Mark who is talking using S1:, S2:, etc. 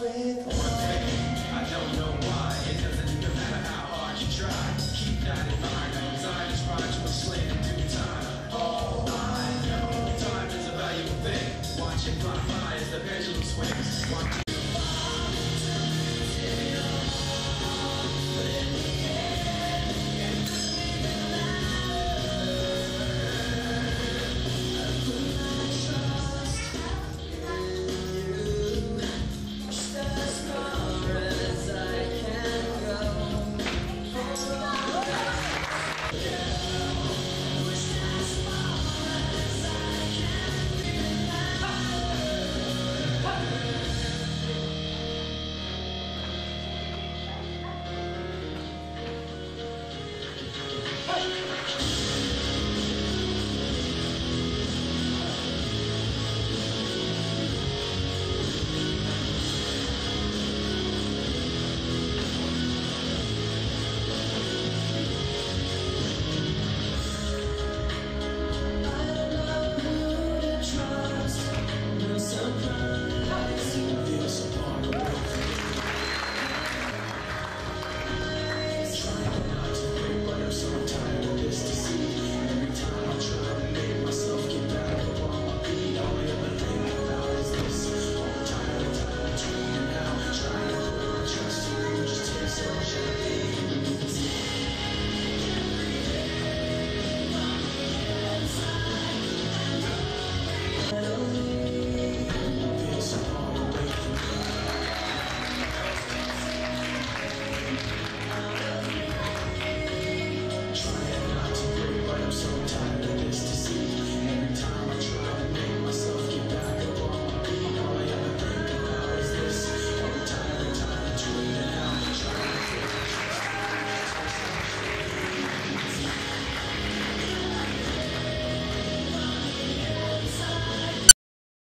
S1: with